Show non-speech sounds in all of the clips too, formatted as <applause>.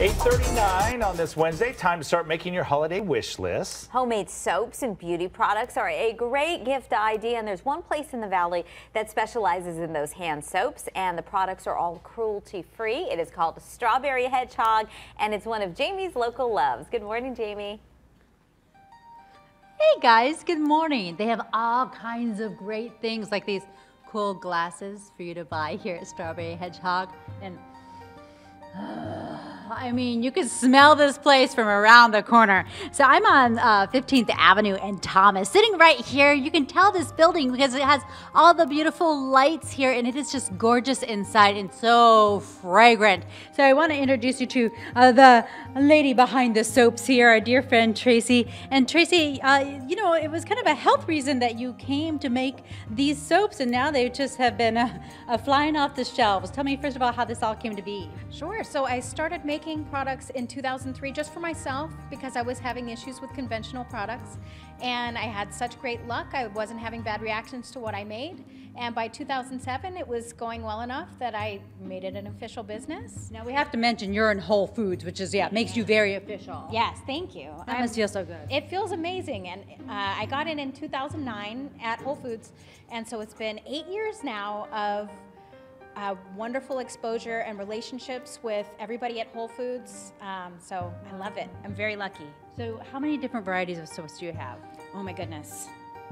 839 on this Wednesday. Time to start making your holiday wish list. Homemade soaps and beauty products are a great gift idea, and there's one place in the valley that specializes in those hand soaps, and the products are all cruelty-free. It is called Strawberry Hedgehog, and it's one of Jamie's local loves. Good morning, Jamie. Hey guys, good morning. They have all kinds of great things like these cool glasses for you to buy here at Strawberry Hedgehog. And <sighs> uh, I mean, you can smell this place from around the corner. So I'm on uh, 15th Avenue and Thomas, sitting right here. You can tell this building because it has all the beautiful lights here and it is just gorgeous inside and so fragrant. So I want to introduce you to uh, the lady behind the soaps here, our dear friend Tracy. And Tracy, uh, you know, it was kind of a health reason that you came to make these soaps and now they just have been uh, uh, flying off the shelves. Tell me first of all how this all came to be. Sure. So I started making making products in 2003 just for myself because I was having issues with conventional products and I had such great luck. I wasn't having bad reactions to what I made. And by 2007, it was going well enough that I made it an official business. Now we have to mention you're in Whole Foods, which is, yeah, makes you very official. Yes, thank you. That must feel so good. It feels amazing. And uh, I got in in 2009 at Whole Foods. And so it's been eight years now of uh, wonderful exposure and relationships with everybody at Whole Foods. Um, so I love it. I'm very lucky. So how many different varieties of soaps do you have? Oh my goodness.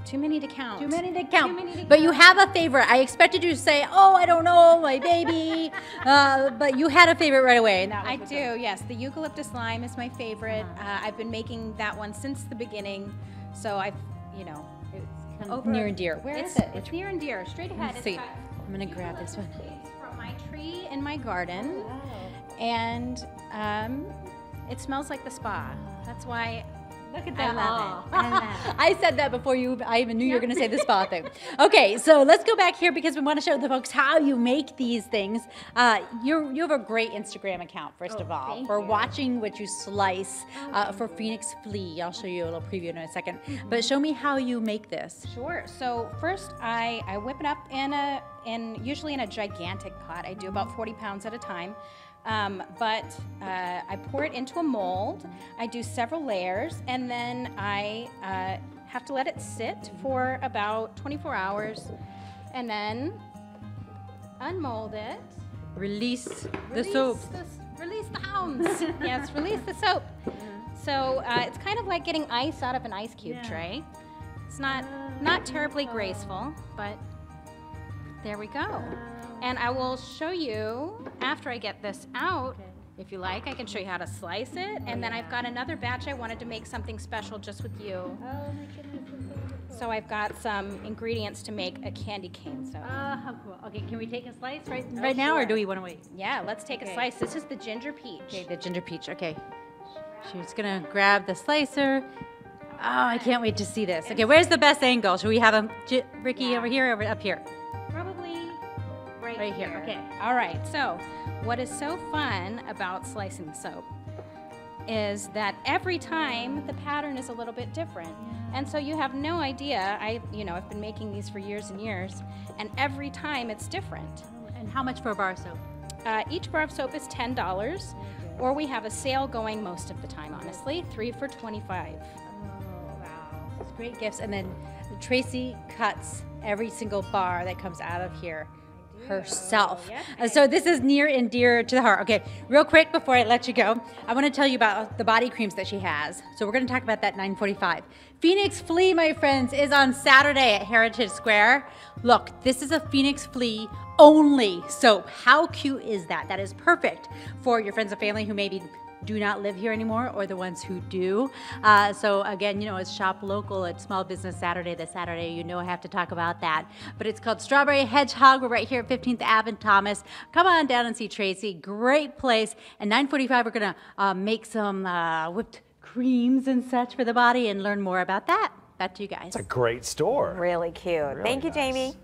Too many to count. Too many to count. Many to but count. you have a favorite. I expected you to say, "Oh, I don't know, my baby," <laughs> uh, but you had a favorite right away. I do. Yes, the eucalyptus lime is my favorite. Uh-huh. Uh, I've been making that one since the beginning, so I've, you know, it's kind of near and dear. Where is it? It's near and dear. Straight ahead. Let's see. I'm gonna grab this one From my tree in my garden, and um, it smells like the spa. That's why Look at that. I love it. I, love it. I said that before you. I even knew you were going to say the spa thing. Okay, so let's go back here because we want to show the folks how you make these things. Uh, you you have a great Instagram account first oh, of all for you. watching what you slice uh, for Phoenix Flea. I'll show you a little preview in a 2nd mm -hmm. But show me how you make this. Sure. So first, I I whip it up in a in usually in a gigantic pot. I do about 40 pounds at a time. Um, but uh, I pour it into a mold. I do several layers, and then I uh, have to let it sit for about 24 hours, and then unmold it. Release the release soap. The, release the hounds. <laughs> yes, release the soap. So uh, it's kind of like getting ice out of an ice cube yeah. tray. It's not not terribly graceful, but there we go. And I will show you after I get this out. If you like, I can show you how to slice it. And then I've got another batch I wanted to make something special just with you. Oh my goodness. So I've got some ingredients to make a candy cane So. Uh, how cool. Okay, can we take a slice right, oh, right now sure. or do we want to wait? Yeah, let's take okay. a slice. This is the ginger peach. Okay, the ginger peach. Okay. She's going to grab the slicer. Oh, I can't wait to see this. Okay, where's the best angle? Should we have a Ricky yeah. over here or up here? Right, right here. here. Okay. All right. So, what is so fun about slicing the soap is that every time the pattern is a little bit different. And so you have no idea. I, you know, I've been making these for years and years, and every time it's different. And how much for a bar of soap? Uh, each bar of soap is ten dollars, or we have a sale going most of the time. Honestly, three for twenty-five. Oh wow! It's great gifts. And then Tracy cuts every single bar that comes out of here herself. So this is near and dear to the heart. Okay, real quick before I let you go, I want to tell you about the body creams that she has. So we're going to talk about that 945. Phoenix Flea, my friends, is on Saturday at Heritage Square. Look, this is a Phoenix Flea only soap. How cute is that? That is perfect for your friends and family who maybe do not live here anymore or the ones who do. Uh, so again, you know, it's shop local. It's Small Business Saturday this Saturday. You know I have to talk about that. But it's called Strawberry Hedgehog. We're right here at 15th Ave in Thomas. Come on down and see Tracy. Great place. And 945, we're going to uh, make some uh, whipped creams and such for the body and learn more about that. Back to you guys. It's a great store. Really cute. Really Thank you, nice. Jamie.